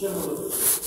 羡慕的